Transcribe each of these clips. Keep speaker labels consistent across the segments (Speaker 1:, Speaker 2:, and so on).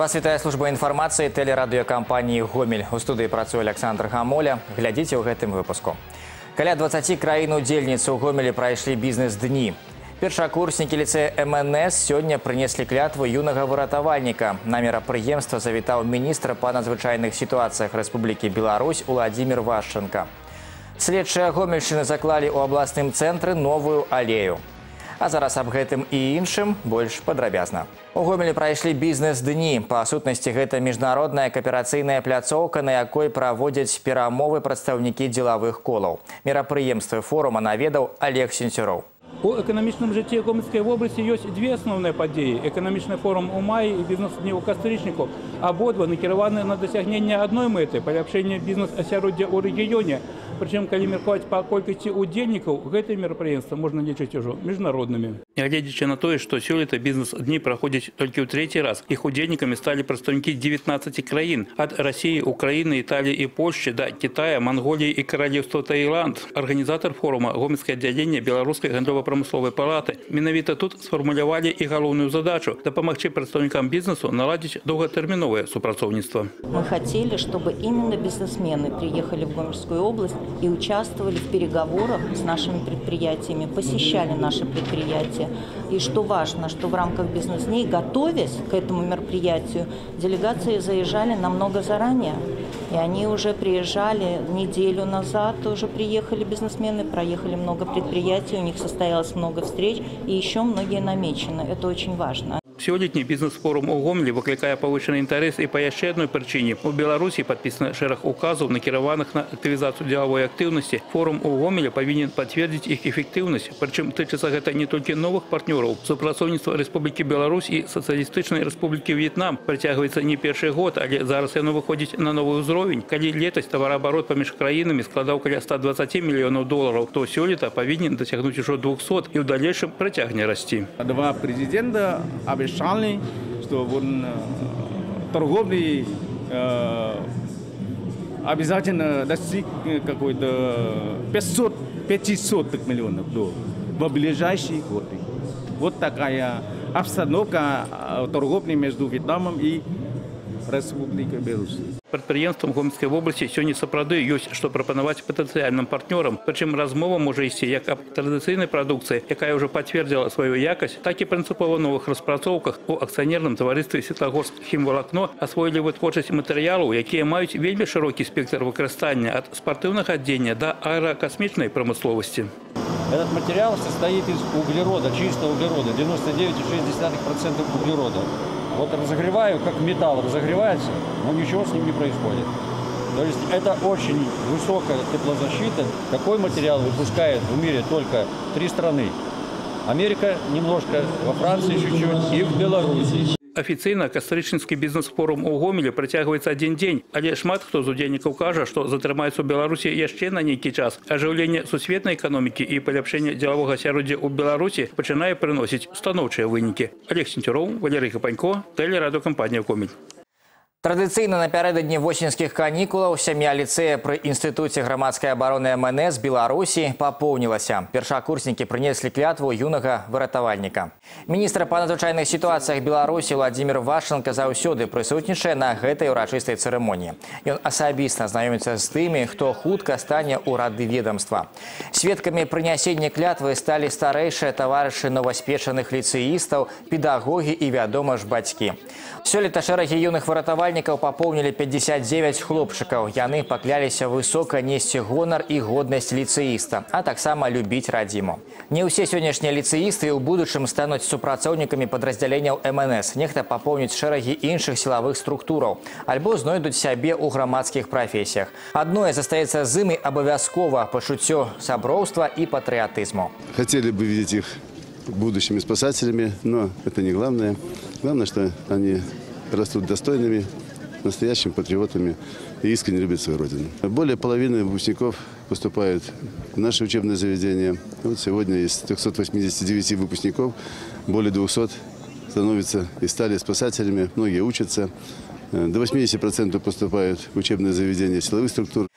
Speaker 1: Вас вітае служба інфармацыі тэлерадыёкампаніі гомель у студыі працуе Александр гамоля глядзіце ў гэтым выпуску каля 20 краін удзельніц у гомелі прайшлі бізнес-дні першакурснікі ліцэя мнс сёння прынеслі клятву юнага выратавальніка на мерапрыемства завітаў міністра па надзвычайных сітуацыях рэспублікі беларусь уладзімир вашченко следчыя гомельшчыны заклалі ў абласным цэнтры новую алею а зараз аб гэтым і іншым больш падрабязна. У гомелі прайшлі бізнес-дні. Па сутнасці гэта міжнародная кааперацыйная пляцоўка, на якой праводзяць перамовы прадстаўнікі дзелавых колаў. Мерапрыемствы форума наведаў Олег Сенцюроў.
Speaker 2: У эканамічным жыцці гомельскай вобласці ёсць две асноўныя падзеі эканамічны форум у маі і бізнес-дні ў кастрычніку абодва накіраваны на дасягненне адной мэты паляпшэння бізнес-асяроддзя ў рэгіёне прычым калі меркаваць па колькасці удзельнікаў гэтае мерапрыемства можна лічыць ужо міжнароднымі нягледзячы на тое што сёлета бізнес-дні праходзяць толькі ў трэці раз іх удзельнікамі сталі прадстаўнікі 19 краін ад рассіі украіны італіі і польшчы да китая манголіі і каралеўства таіланд арганізатар форума гомельскае аддзяленне беларускай гандлёва-прамысловай палаты менавіта тут сфармулявалі і галоўную задачу дапамагчы прадстаўнікам бізнесу наладзіць доўгатэрміновае супрацоўніцтва
Speaker 3: мы хотели чтобы именно бизнесмены приехали в гомельскую область и участвовали в переговорах с нашими предприятиями, посещали наши предприятия. И что важно, что в рамках бизнес-дней, готовясь к этому мероприятию, делегации заезжали намного заранее. И они уже приезжали неделю назад, уже приехали бизнесмены, проехали много предприятий, у них состоялось много встреч, и еще многие намечены. Это очень важно.
Speaker 2: Сёлетні бізнес-форум у гомлі выклікае павышаны інтарэс і па яшчэ адной прычыне. У Беларусі падпісаны шэраг указаў, накіраваных на актывізацыю дзелавой актыўнасці. Форум у гомелі павінен пацвердзіць іх эфектыўнасць. Прычым тычыцца гэта не толькі новых партнёраў. Супрацоўніцтва Рэспублікі Беларусь і сацыялістычнай рэспублікі В'етнам працягваецца не першы год, але зараз яно выходзіць на новы ўзровень. Калі летась тавараабарот паміж краінамі складаў каля 120 мільёнаў долараў, то сёлета павінен дасягнуць ужо 200 і ў далейшым працягне расці.
Speaker 4: Два президента обещали обещали, что он торговли обязательно достиг какой-то 500 500 миллионов долларов в ближайшие годы. Вот такая обстановка торговли между Вьетнамом и Республикой Беларусь.
Speaker 2: Прадпрыемствам гомельскай вобласці сёння сапраўды ёсць што прапанаваць патэнцыяльным партнёрам. Прычым размова можа ісці як аб традыцыйнай прадукцыі, якая ўжо пацвердзіла сваю якасць, так і прынцыпова новых распрацоўках у акцыянерным таварыстве светлагорск хімвалакно асвоілі вытворчасць матэрыялаў, якія маюць вельмі шырокі спектр выкарыстання ад спартыўнага адзення да аэракасмічнай прамысловасці.
Speaker 5: Этот материал состоит из углерода, чистого углерода, 99,6% углерода. Вот разогреваю, как металл разогревается, но ничего с ним не происходит. То есть это очень высокая теплозащита. Такой материал выпускает в мире только три страны. Америка немножко, во Франции чуть-чуть и в Беларуси.
Speaker 2: Афіцыйна кастрычніцкі бізнес-форум у гомелі працягваецца адзін дзень, але шмат хто з удзельнікаў кажа, што затрымаецца ў Беларусі яшчэ на нейкі час. Ажыўленне сусветнай эканомікі і паляпшэнне дзелавога асяроддзя ў Беларусі пачынае прыносіць станоўчыя вынікі. Олег Сенцюроў, Валерый Капанько, тэлерадыокампанія Комель.
Speaker 1: Традыцыйна напярэдадні восеньскіх канікулаў сям'я ліцэя пры інстытуце грамадскай абароны МНС Беларусі папоўнілася. Першакурснікі прынеслі клятву юнага выратавальніка. Міністр па надзвычайных сітуацыях Беларусі Владзімир Вашенко заўсёды прысутнічае на гэтай урачыстай цырымоніі. Ён асабіста знаёміцца з тымі, хто хутка стане ў рады ведомства. Сведкамі прынясення клятвы сталі старэйшыя таварышы новаспечаных ліцэістаў, педагогі і вядома ж бацькі. Сёлета шэрагі юных выратавальнікаў Рятавальнікаў папоўнілі 59 хлопчыкаў. Яны пакляліся высока несці гонар і годнасць ліцэіста, а таксама любіць радзіму. Не ўсе сённяшнія ліцэісты ў будучым стануць супрацоўнікамі падраздзяленняў МНС. Нехта папоўніць шэрагі іншых сілавых структураў, альбо знойдуць сябе ў грамадскіх прафесіях. Адное застаецца з імі абавязкова пачуццё сяброўства і патрыятызму.
Speaker 6: Хотели бы видеть их будущими спасателями, но это не главное. Главное, что они растут достойными, настоящими патриотами и искренне любят свою родину. Более половины выпускников поступают в наши учебные заведения. Вот сегодня из 389 выпускников более 200 становятся и стали спасателями. Многие учатся. До 80% поступают в учебные заведения силовых структур.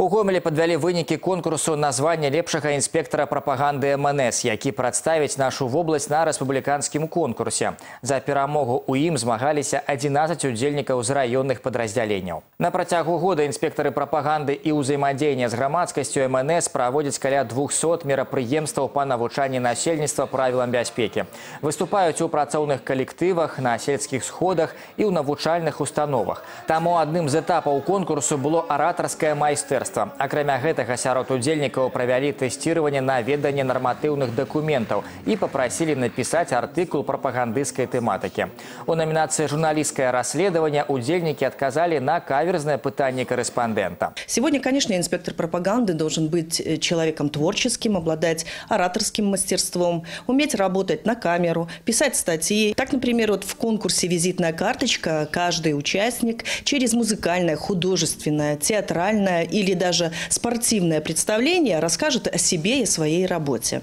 Speaker 1: У Гомелі падвялі вынікі конкурсу на званне лепшага інспектара прапаганды МНС, які прадставіць нашу вобласць на рэспубліканскім конкурсе. За перамогу ў ім змагаліся 11 удзельнікаў з раённых падраздзяленняў. На працягу года інспектары прапаганды і ўзаемадзеяння з грамадскасцю МНС праводзяць каля 200 мерапрыемстваў па навучанні насельніцтва правілам бяспекі. Выступаюць у працоўных калектывах, на сельскіх сходах і ў навучальных установах. Таму адным з этапаў конкурсу было аратарскае майстэрства міністэрства. Акрамя гэтага сярод удзельнікаў правялі тэсціраванне на веданне нарматыўных дакументаў і папрасілі напісаць артыкул прапагандысцкай тэматыкі. У номинации «Журналистское расследование» удзельники отказали на каверзное пытание корреспондента.
Speaker 7: Сегодня, конечно, инспектор пропаганды должен быть э, человеком творческим, обладать ораторским мастерством, уметь работать на камеру, писать статьи. Так, например, вот в конкурсе «Визитная карточка» каждый участник через музыкальное, художественное, театральное или даже спортивное представление расскажет о себе и своей работе.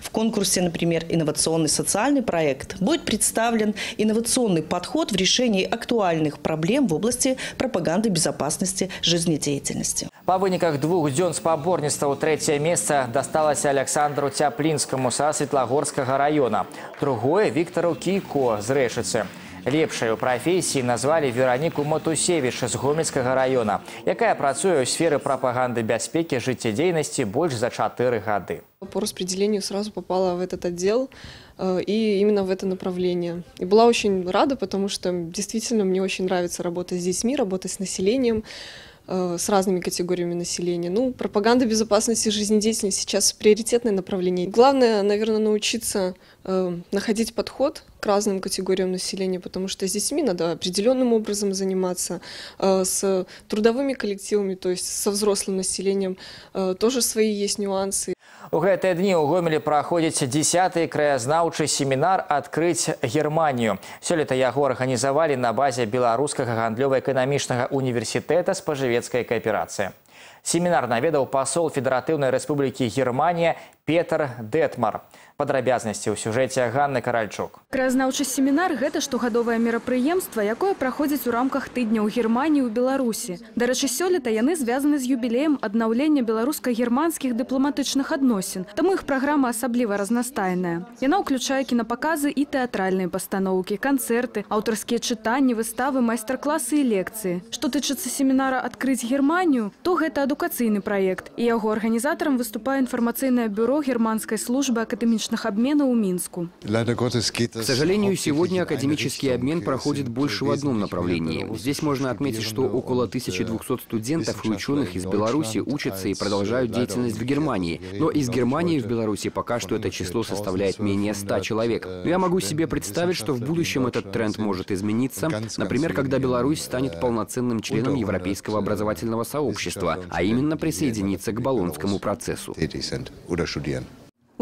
Speaker 7: В конкурсе, например, «Инновационный социальный проект» будет представлен инновационный подход в решении актуальных проблем в области пропаганды безопасности жизнедеятельности.
Speaker 1: По выніках двух дзён спаборніцтваў трэцяе месца дасталася Александру Цяплінскаму са Светлагорскага района. Другое Виктору Кійко з Рэшыцы. Лепшай у прафесіі назвалі Вераніку Матусевіч з гомельскага района, якая працуе ў сферы прапаганды бяспекі жыццядзейнасці больш за чатыры гады.
Speaker 8: По распределению сразу попала в этот отдел э, и именно в это направление. И была очень рада, потому что действительно мне очень нравится работать с детьми, работать с населением, Э, с разными категориями населения. Ну, пропаганда безопасности жизнедеятельности сейчас приоритетное направление. Главное, наверное, научиться э, находить подход к разным категориям населения, потому что с детьми надо определенным образом заниматься, э, с трудовыми коллективами, то есть со взрослым населением э, тоже свои есть нюансы.
Speaker 1: У гэтыя дні ў гомелі праходзіць 10 краязнаўчы семінар адкрыць Германію. Сёлета яго арганізавалі на базе беларускага гандлёва-эканамічнага універсітэта спажывецкай кааперацыі. Семінар наведаў пасол Федэратыўнай рэспублікі Германія Петр Детмар. Падрабязнасці ў сюжэце Ганны Каральчук.
Speaker 9: Краязнаўчы семінар гэта штогадовае мерапрыемства, якое праходзіць у рамках тыдня ў Германіі ў Беларусі. Дарэчы, сёлета яны звязаны з юбілеем аднаўлення беларуска-германскіх дыпламатычных адносін. Таму іх праграма асабліва разнастайная. Яна ўключае кінапаказы і тэатральныя пастаноўкі, канцэрты, аўтарскія чытанні, выставы, майстар-класы і лекцыі. Што тычыцца семінара адкрыць Германію, то гэта адукацыйны праект. І яго арганізатарам выступае інфармацыйнае бюро германскай службы акадэмічнай научных обменов у Минску.
Speaker 10: К сожалению, сегодня академический обмен проходит больше в одном направлении. Здесь можно отметить, что около 1200 студентов и ученых из Беларуси учатся и продолжают деятельность в Германии. Но из Германии в Беларуси пока что это число составляет менее 100 человек. Но я могу себе представить, что в будущем этот тренд может измениться, например, когда Беларусь станет полноценным членом Европейского образовательного сообщества, а именно присоединиться к Болонскому процессу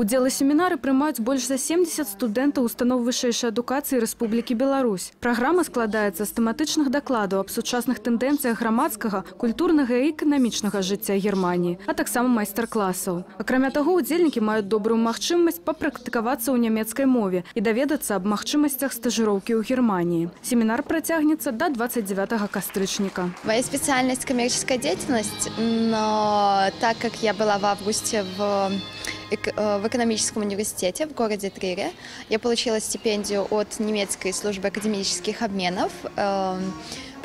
Speaker 9: Удзел у семінары прымаюць больш за 70 студэнтаў установ вышэйшай адукацыі Рэспублікі Беларусь. Праграма складаецца з тэматычных дакладаў аб сучасных тэндэнцыях грамадскага, культурнага і эканамічнага жыцця Германіі, а таксама майстар-класаў. Акрамя таго, удзельнікі маюць добрую магчымасць папрактыкавацца ў нямецкай мове і даведацца аб магчымасцях стажыроўкі ў Германии. Семинар протягнется до 29 кастрычніка.
Speaker 11: Моя специальность коммерческая деятельность, но так как я была в августе в Э, в экономическом университете в городе Трире. Я получила стипендию от немецкой службы академических обменов. Эм,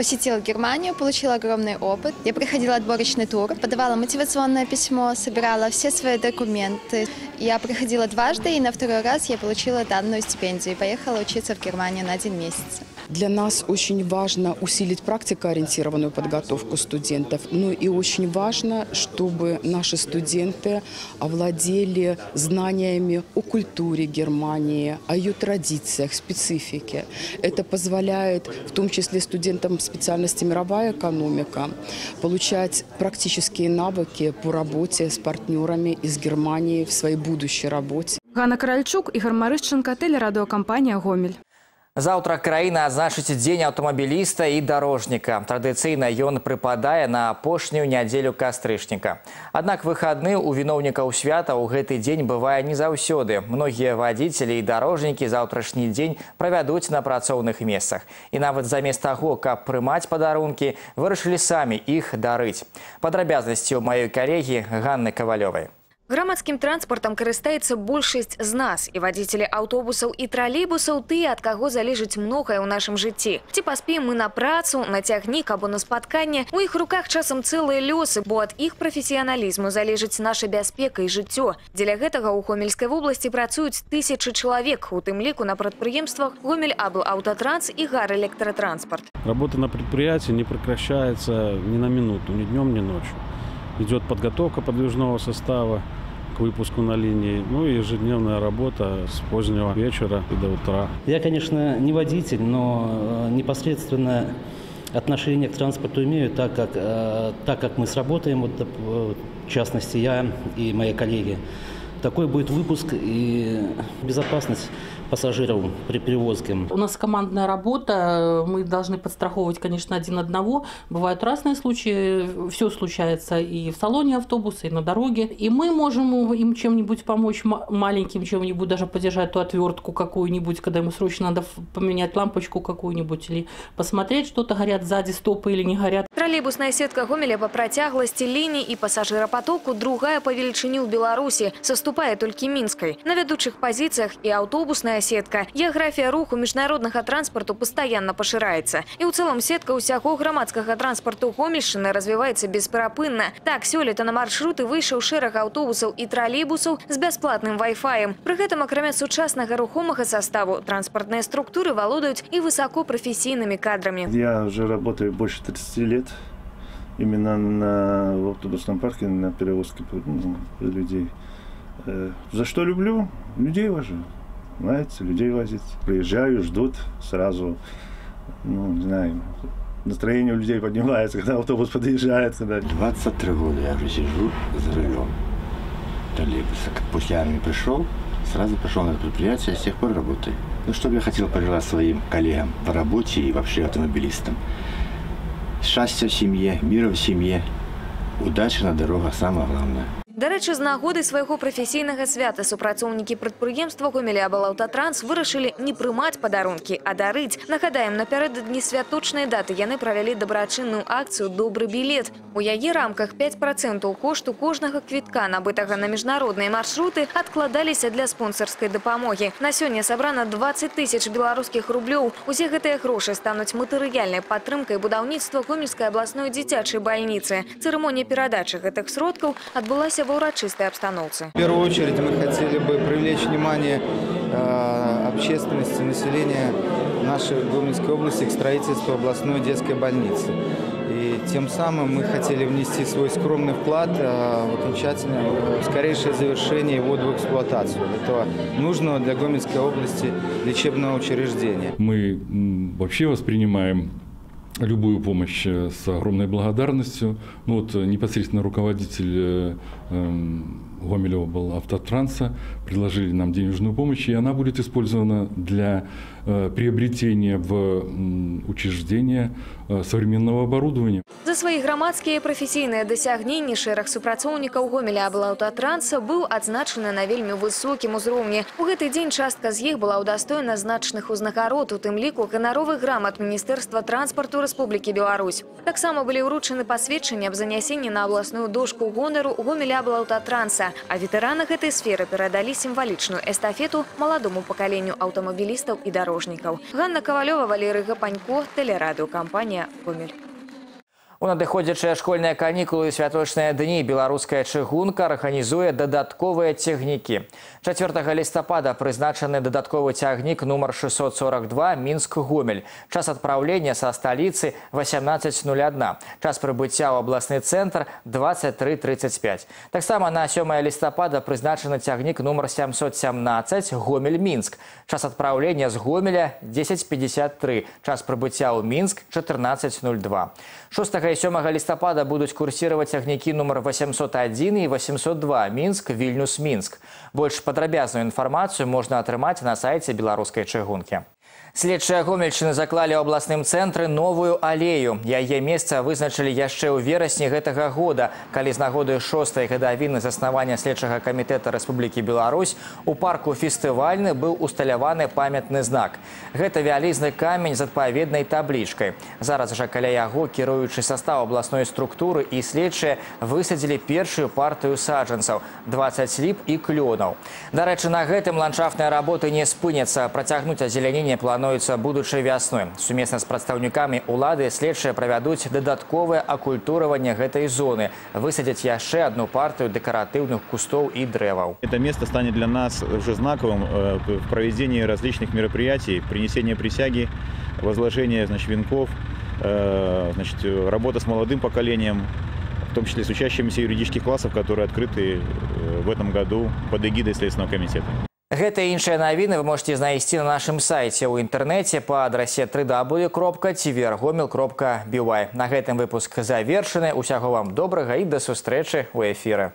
Speaker 11: посетила Германию, получила огромный опыт. Я проходила отборочный тур, подавала мотивационное письмо, собирала все свои документы. Я проходила дважды, и на второй раз я получила данную стипендию и поехала учиться в Германию на один месяц.
Speaker 12: Для нас очень важно усилить практикоориентированную подготовку студентов, ну и очень важно, чтобы наши студенты овладели знаниями о культуре Германии, о ее традициях, специфике. Это позволяет в том числе студентам специальности мировая экономика получать практические навыки по работе с партнерами из Германии в своей будущей работе.
Speaker 9: Ганна Каральчук, Игорь Марышченко, телерадиокомпания «Гомель».
Speaker 1: Завтра краіна адзначыць дзень аўтамабіліста і дарожніка. Традыцыйна ён прыпадае на апошнюю нядзелю кастрычніка. Аднак выхадны ў віноўнікаў свята ў гэты дзень бывае не заўсёды. Многія вадзіцелі і дарожнікі заўтрашні дзень правядуць на працоўных месцах. І нават замест таго, каб прымаць падарункі, вырашылі самі іх дарыць. Падрабязнасці ў маёй калегі Ганны Кавалёвай.
Speaker 13: Грамадскім транспартам карыстаецца большасць з нас і вадзіцелі аўтобусаў і тралейбусаў тыя, ад каго залежыць многае ў нашым жыцці. Ці паспеем мы на працу, на цягнік або на спатканне, у іх руках часам цэлыя лёсы, бо ад іх прафесіяналізму залежыць наша бяспека і жыццё. Дзеля гэтага ў Гомельскай вобласці працуюць тысячы чалавек, у тым ліку на прадпрыемствах Гомель Абл Аўтотранс і Гар Электратранспорт.
Speaker 14: Работа на предприятии не прекращается ни на минуту, ни днем, ни ночью. Идет подготовка подвижного состава, выпуску на линии, ну и ежедневная работа с позднего вечера и до утра.
Speaker 15: Я, конечно, не водитель, но э, непосредственно отношение к транспорту имею, так как, э, так как мы сработаем, вот, э, в частности, я и мои коллеги. Такой будет выпуск и безопасность пассажиров при перевозке.
Speaker 16: У нас командная работа, мы должны подстраховывать, конечно, один одного. Бывают разные случаи, все случается и в салоне автобуса, и на дороге. И мы можем им чем-нибудь помочь, маленьким чем-нибудь, даже подержать ту отвертку какую-нибудь, когда ему срочно надо поменять лампочку какую-нибудь, или посмотреть, что-то горят сзади стопы или не горят.
Speaker 13: Троллейбусная сетка Гомеля по протяглости линий и пассажиропотоку другая по величине в Беларуси, соступая только Минской. На ведущих позициях и автобусная Сетка сетка. Геаграфія руху міжнароднага транспарту постоянно пашыраецца. І ў цэлым сетка ўсяго грамадскага транспарту Гомельшчыны развіваецца бесперапынна. Так, сёлета на маршруты выйшаў шэраг аўтобусаў і тралейбусаў з бясплатным вай-фаем. Пры гэтым, акрамя сучаснага рухомага составу, транспартныя структуры валодаюць і высокопрофессийными кадрами.
Speaker 17: Я уже работаю больше 30 лет именно на в автобусном парке, на перевозке ну, людей. Э, за что люблю? Людей уважаю нравится людей возить. Приезжаю, ждут сразу, ну, не знаю, настроение у людей поднимается, когда автобус подъезжает. Когда...
Speaker 18: 23 года я уже сижу за рулем троллейбуса. После армии пришел, сразу пошел на это предприятие, с тех пор работаю. Ну, что бы я хотел пожелать своим коллегам по работе и вообще автомобилистам. Счастья в семье, мира в семье, удачи на дорогах, самое главное.
Speaker 13: До рэчы, з нагоды свайго прафесійнага свята супрацоўнікі прадпрыемства Гомелябалаўтатранс вырашылі не прымаць падарункі, а дарыць. Нагадаем, напярэдадні святочнай даты яны правялі дабрачынную акцыю «Добры білет». У яе рамках 5% кошту кожнага квітка, набытага на міжнародныя маршруты, адкладаліся для спонсарскай дапамогі. На сёння сабрана 20 тысяч беларускіх рублёў. Усе гэтыя грошы стануць матэрыяльнай падтрымкай будаўніцтва Гомельскай абласной дзіцячай бальніцы. Цырымонія перадачы гэтых сродкаў адбылася в урочистой обстановке.
Speaker 19: В первую очередь мы хотели бы привлечь внимание э, общественности, населения нашей Гомельской области к строительству областной детской больницы. И тем самым мы хотели внести свой скромный вклад э, в окончательное, в скорейшее завершение и ввод в эксплуатацию этого нужного для Гомельской области лечебного учреждения.
Speaker 20: Мы вообще воспринимаем любую помощь э, с огромной благодарностью. Ну, вот э, непосредственно руководитель э, эм, Гомелева был автотранса, предложили нам денежную помощь, и она будет использована для приобретения в учреждения э, современного оборудования.
Speaker 13: За свои громадские и профессийные досягнения шэраг супрацоўнікаў Гомеля аблаўтатранса быў адзначаны на вельмі высокім узроўні. У гэты дзень частка з іх была ўдастоена значных узнагарод, у тым ліку ганаровых грамат Міністэрства транспарту Рэспублікі Беларусь. Таксама былі ўручаны пасведчанні аб занясенні на абласную дошку гонару Гомеля аблаўтатранса а ветэраны гэтай сферы перадалі сімвалічную эстафету маладому пакаленню аўтамабілістаў і дарожнікаў. Ганна Кавалёва, Валерый Гапанько, тэлерадыёкампанія «Гомель».
Speaker 1: У надыходзячыя школьныя канікулы і святочныя дні беларуская чыгунка арганізуе дадатковыя цягнікі. 4 лістапада прызначаны дадатковы цягнік нумар 642 мінск гомель. Час адпраўлення са сталіцы 1801. Час прыбыцця ў абласны цэнтр 2335. Таксама на 7 лістапада прызначаны цягнік нумар 717 гомель мінск. Час адпраўлення з гомеля 1053. Час прыбыцця ў мінск 1402. 6 і 7 лістапада будуць курсировать цягнікі нумар 801 і 802 мінск вільнюс мінск больш падрабязную інфармацыю можна атрымаць на сайце беларускай чыгункі Следчыя гомельчыны заклалі ў абласным цэнтры новую алею. Яе месца вызначылі яшчэ ў верасні гэтага года, калі з нагоды шостай гадавіны заснавання следчага камітэта Рэспублікі Беларусь у парку фестывальны быў усталяваны памятны знак. Гэта вялізны камень з адпаведнай таблічкай. Зараз жа каля яго кіруючы састав абласной структуры і следчыя высадзілі першую партыю саджанцаў 20 ліп і клёнаў. Дарэчы, на гэтым ландшафтныя работы не спыняцца, працягнуць азеляненне плану плануецца будучай вясной. Сумесна з прадстаўнікамі ўлады следчыя правядуць дадатковае акультураванне гэтай зоны, высадзяць яшчэ одну партию декоративных кустов и дрэваў.
Speaker 10: Это место станет для нас уже знаковым э, в проведении различных мероприятий, принесения присяги, возложения значит, венков, э, значит, работа с молодым поколением, в том числе с учащимися юридических классов, которые открыты э, в этом году под эгидой Следственного комитета.
Speaker 1: Гэта і іншыя навіны вы можете знайсці на нашым сайце ў інтэрнэце па адрасе www.tvrgomel.by. На гэтым выпуск завершаны. Усяго вам добрага і да сустрэчы ў эфіры.